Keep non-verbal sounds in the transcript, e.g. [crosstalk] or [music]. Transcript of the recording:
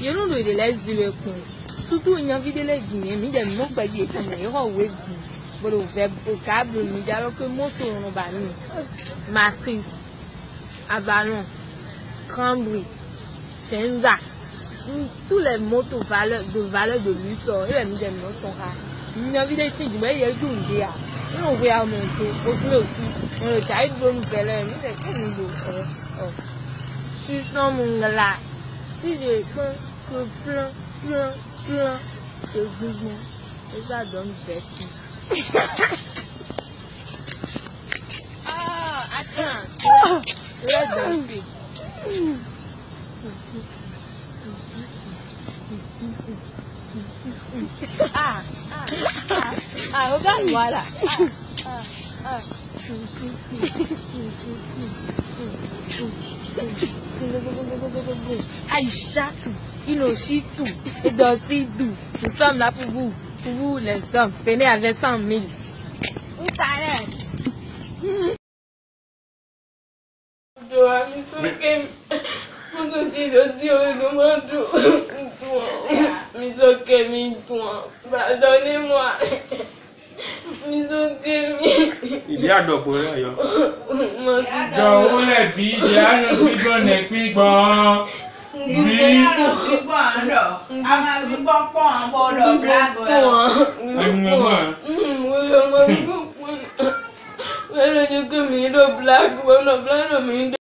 yẹnu lo ìdè lẹ ziwe kun tutu nyavide gi yẹn mi dẹ mo gbẹ di etí mi yẹ kọ wé gi gbọdọ vẹ òkà blu mi dza lọ pé mọtò ọrùn bà mí matrix abalon cranberry fenza tous les mots de valeur de valeur de lui sont et les mises en rares une envie de mais il y a tout le gars on voit un mon tour au plus au plus on t'a eu bonne belle mais c'est que nous si je mon là si je plein je plein plein plein je goûte et ça donne versi ah attends let's go dans le ó bá mi wàhálà. Aisha inoshitu idọti du nsọm la puvu puvu le nsọm fene ave cent mille. Ntarẹ. Odo àmì sókè mo tún jí lọ sí olùmọdún. Mes ok, mes doigts. Pardonnez-moi. Mes ok, mes. Ìdí àdọ̀pọ̀ rẹ̀ yọ. Jọ̀wọ́ [laughs] lẹ̀bi ìdí àdọ̀pọ̀ ní gbígbọ́n. Bí gbígbọ́n lọ, a máa gbígbọ́n pọ̀ àbọ̀ lọ bláàbọ̀. Gbígbọ́n. Gbígbọ́n. Gbígbọ́n. Gbígbọ́n. Gbígbọ́n. Gbígbọ́n. Black, we're not blind, I mean.